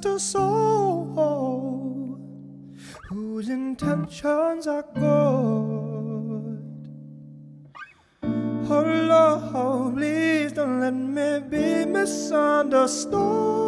just a soul whose intentions are good. Oh Lord, please don't let me be misunderstood.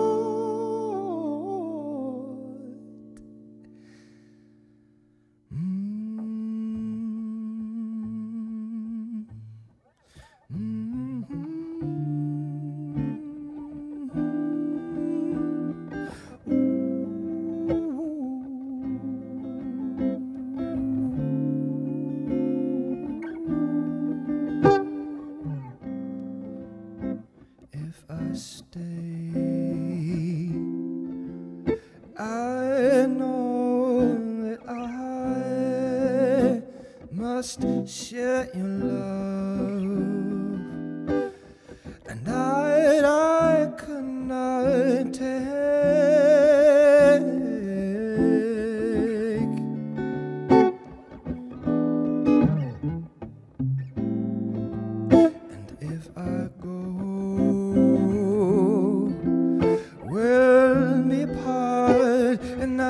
stay. I know that I must share your love.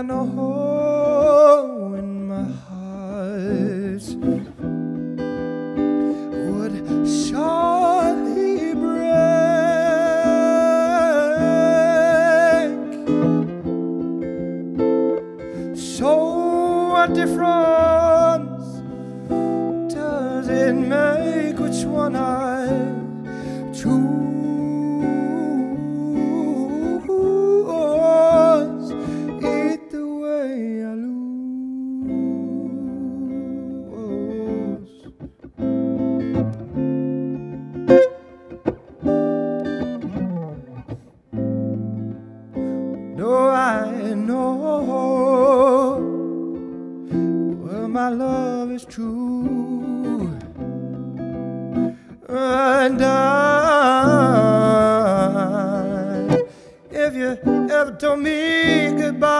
down a hole in my heart would surely break. So what difference does it make which one I choose? my love is true. And I, if you ever told me goodbye,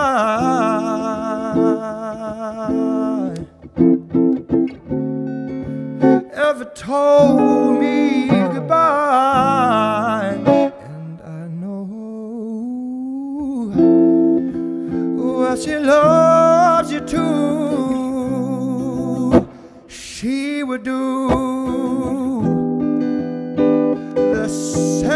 ever told me goodbye. And I know, well, she loves you too she would do the same.